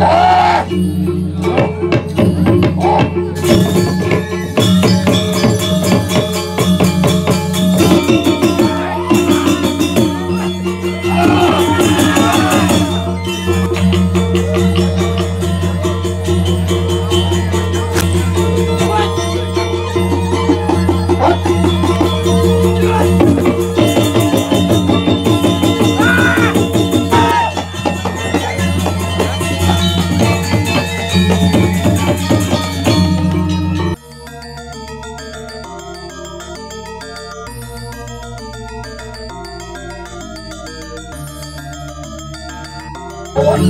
아!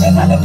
dan ada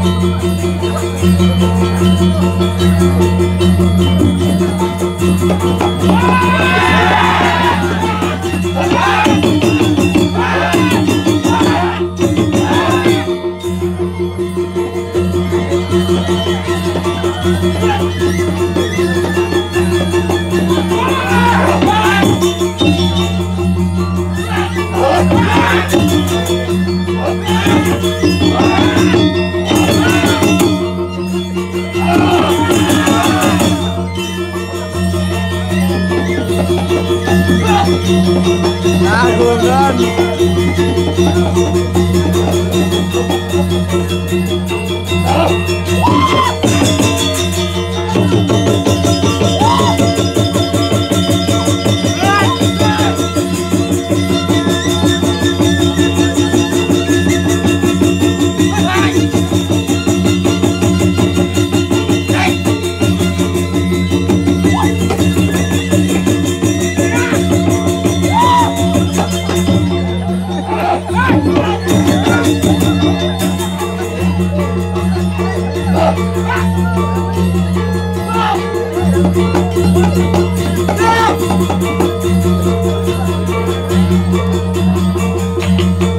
Thank you.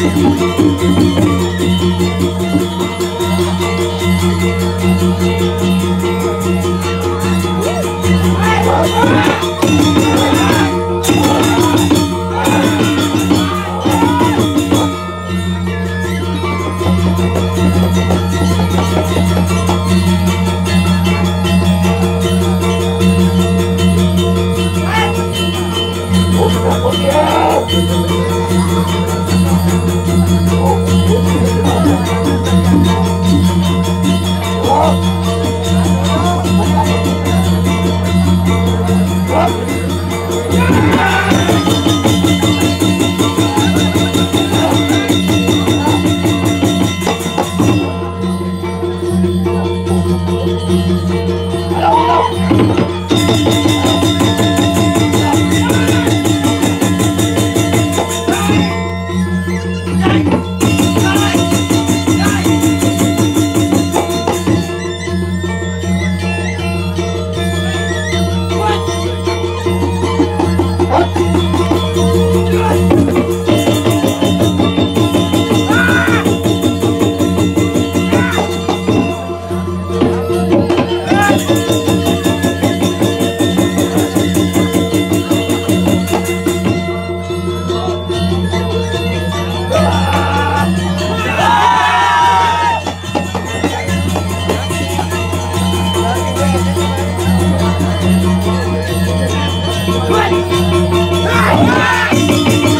¡Gracias! Vai, vai!